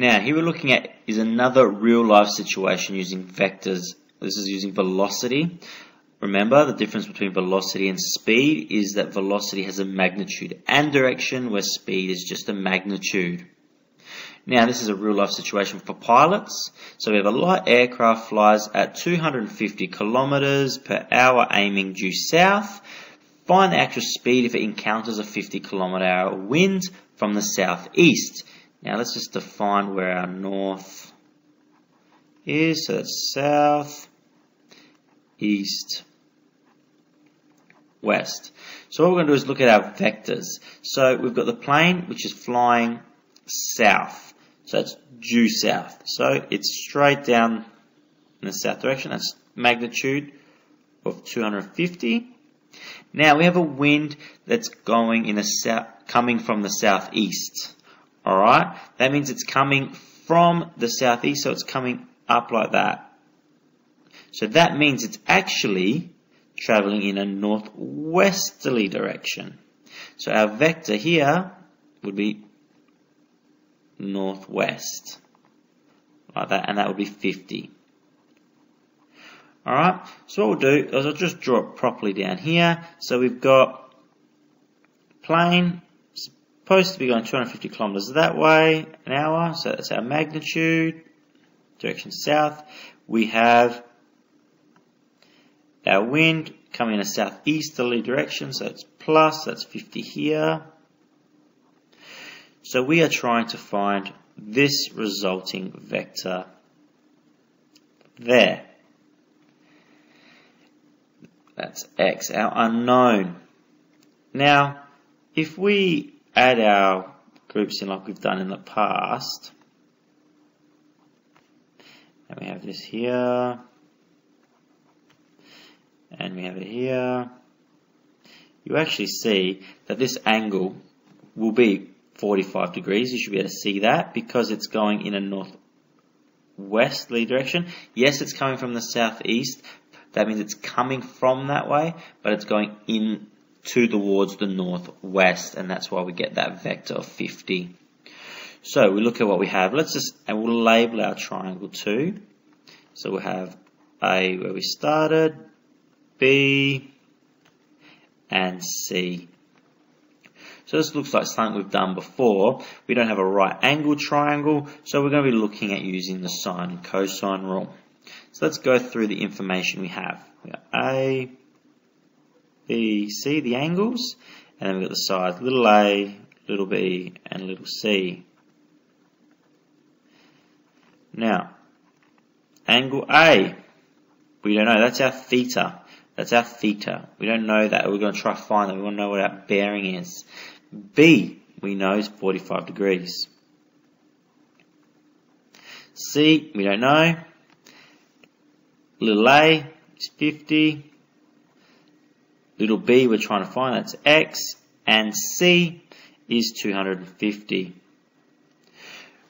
Now, here we're looking at is another real life situation using vectors. This is using velocity. Remember, the difference between velocity and speed is that velocity has a magnitude and direction, where speed is just a magnitude. Now, this is a real life situation for pilots. So we have a light aircraft flies at 250 kilometers per hour aiming due south. Find the actual speed if it encounters a 50 kilometer hour wind from the southeast. Now let's just define where our north is. So that's south, east, west. So what we're going to do is look at our vectors. So we've got the plane which is flying south. So that's due south. So it's straight down in the south direction. That's magnitude of 250. Now we have a wind that's going in south, coming from the southeast. Alright, that means it's coming from the southeast, so it's coming up like that. So that means it's actually traveling in a northwesterly direction. So our vector here would be northwest, like that, and that would be 50. Alright, so what we'll do is I'll just draw it properly down here. So we've got plane, supposed to be going 250 kilometers that way an hour, so that's our magnitude, direction south. We have our wind coming in a southeasterly direction, so it's plus, that's 50 here. So we are trying to find this resulting vector there. That's x, our unknown. Now, if we add our groups in like we've done in the past, and we have this here, and we have it here, you actually see that this angle will be 45 degrees. You should be able to see that because it's going in a northwesterly direction. Yes, it's coming from the southeast, that means it's coming from that way, but it's going in to towards the northwest, and that's why we get that vector of 50. So we look at what we have. Let's just, and we'll label our triangle 2. So we'll have A where we started, B, and C. So this looks like something we've done before. We don't have a right angle triangle, so we're going to be looking at using the sine and cosine rule. So let's go through the information we have. We have A, B, C, the angles, and then we've got the sides, little a, little b, and little c. Now, angle A, we don't know, that's our theta. That's our theta. We don't know that. We're going to try to find that. We want to know what our bearing is. B, we know is 45 degrees. C, we don't know. Little a is 50. Little b we're trying to find, that's x. And c is 250.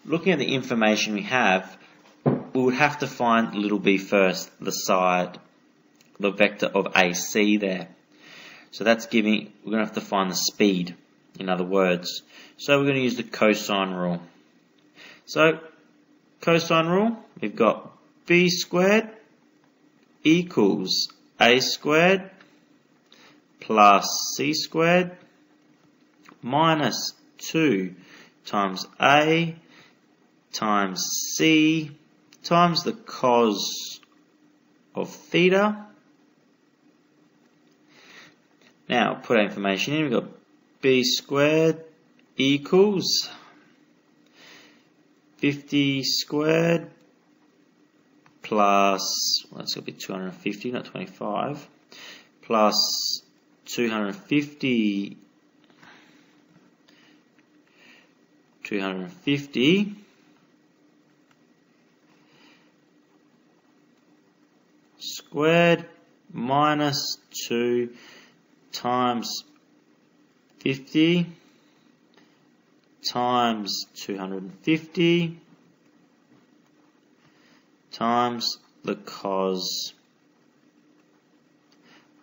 Looking at the information we have, we would have to find little b first, the side, the vector of AC there. So that's giving, we're going to have to find the speed, in other words. So we're going to use the cosine rule. So, cosine rule, we've got b squared equals a squared plus c squared minus 2 times a times c times the cos of theta. Now put our information in, we've got b squared equals 50 squared plus, well, that's going to be 250, not 25, plus 250, 250 squared minus 2 times 50 times 250 times the cos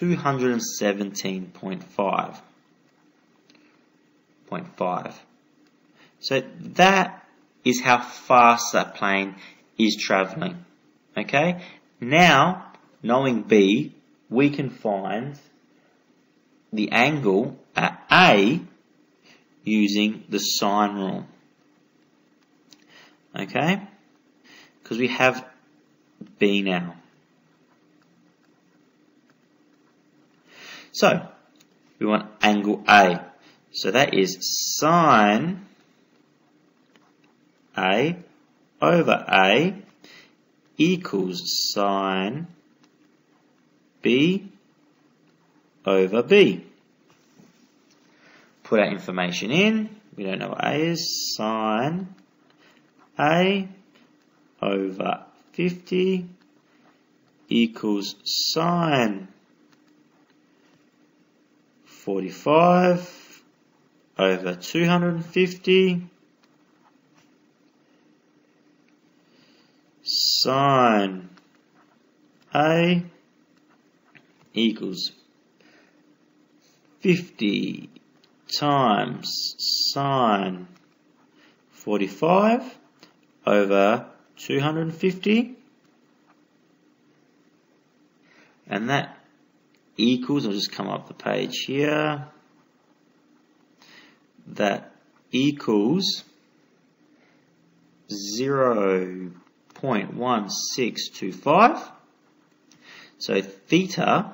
217.5. 0.5. So that is how fast that plane is traveling. Okay? Now, knowing B, we can find the angle at A using the sine rule. Okay? Because we have B now. So, we want angle A. So that is sine A over A equals sine B over B. Put our information in. We don't know what A is. Sine A over 50 equals sine 45 over 250 sine A equals 50 times sine 45 over 250 and that equals, I'll just come up the page here, that equals 0.1625. So theta,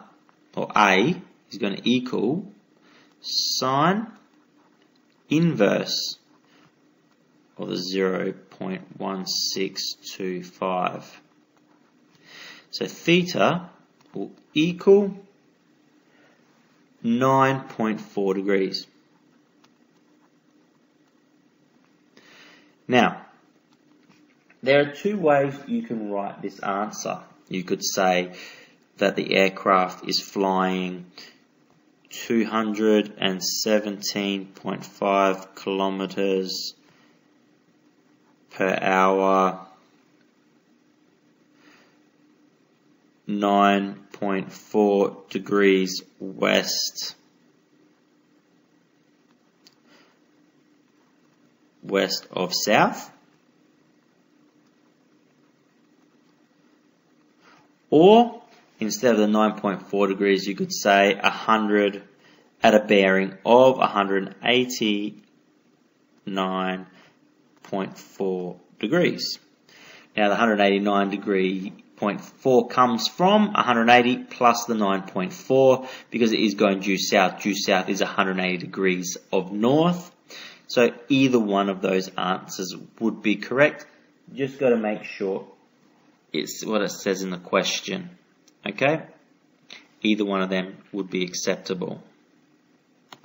or A, is going to equal sine inverse of the 0.1625. So theta will equal 9.4 degrees. Now, there are two ways you can write this answer. You could say that the aircraft is flying 217.5 kilometers per hour 9.4 degrees west. West of south. Or instead of the 9.4 degrees you could say 100 at a bearing of 189.4 degrees. Now the 189 degree 0.4 comes from 180 plus the 9.4 because it is going due south. Due south is 180 degrees of north. So either one of those answers would be correct. Just got to make sure it's what it says in the question. Okay? Either one of them would be acceptable.